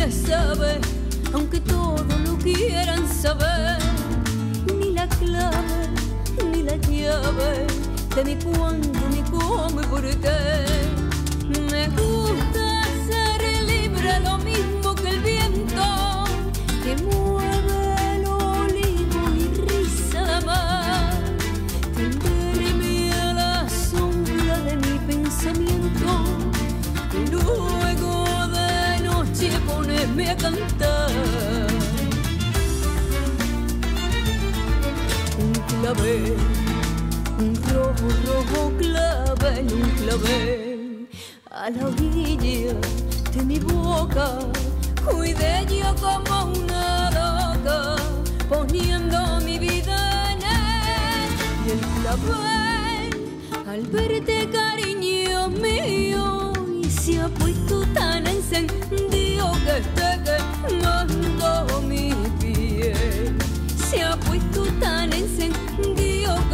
nadie sabe, aunque todos lo quieran saber, ni la clave, ni la llave de mi cuándo, ni cómo y por qué. Me gusta ser libre, lo mismo ponerme a cantar. Un clavel, un rojo, rojo clavel, un clavel a la orilla de mi boca. Cuidé yo como una loca,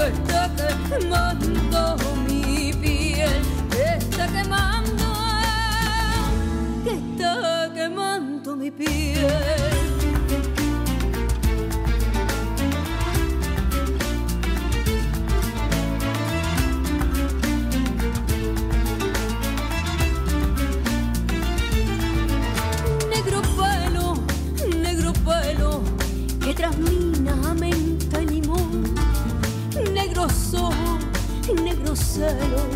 encendido negro ojos,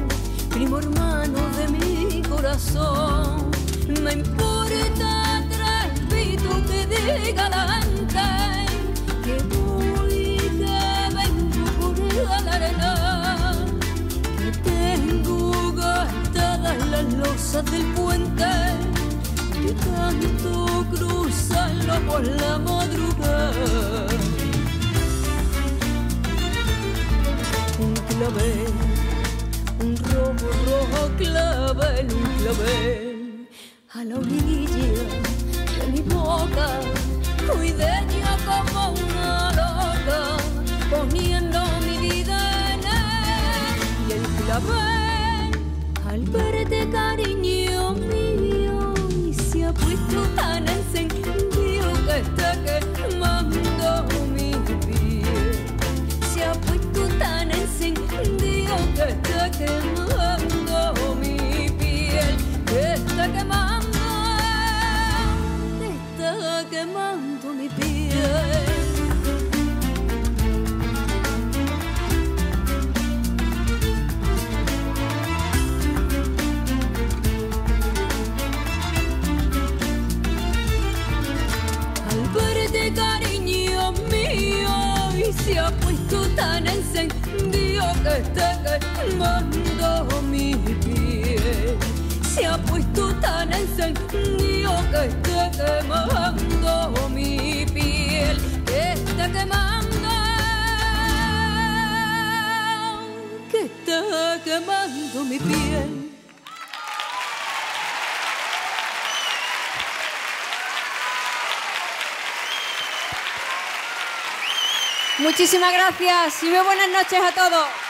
primo hermano de mi corazón. Me importa tres que diga la gente que voy, que vengo por la arena, que tengo gastadas las losas del puente que tanto cruzarlo por la madrugada. Un rojo, rojo clavel, un clavel a la orilla de mi boca. Cuidé yo como una loca, poniendo mi vida en él. Y el clavel, al verte cariño mío, y se ha puesto tan encendido que está ha puesto tan encendido que está quemando mi piel. Se ha puesto tan encendido que está quemando mi piel. Que está quemando. Que está quemando mi piel Muchísimas gracias y muy buenas noches a todos.